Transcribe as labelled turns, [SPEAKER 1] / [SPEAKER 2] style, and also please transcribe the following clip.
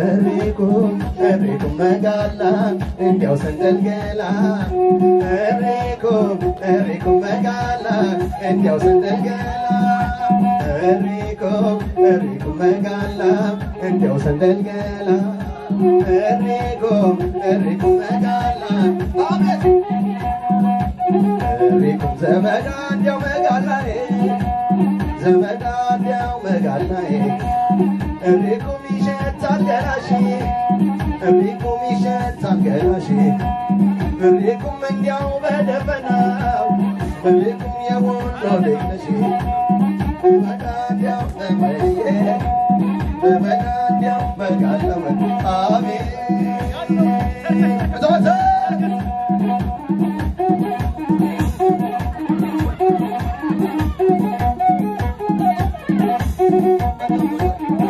[SPEAKER 1] እሪኩም እሪኩም መጋላ እንዲያው ሰንደልገላ እሪኩም እሪኩም መጋላ እንዲያው ሰንደልገላ እሪኩም እሪኩም መጋላ እንዲያው ሰንደልገላ እሪኩም እሪኩም መጋላ እሪኩም ዘመዳ እንዲያው ዘመዳ እንዲያው መጋላዬ እሪኩም ይሸታል ገላሽ እሪኩም ይሸታል ገላሽ እሪኩም እንዲያው በደፈናው እሪኩም የወሎ ልጅ ነሽ ዘመዬ ዘመዳ እንዲያው መጋለመ አቤት Música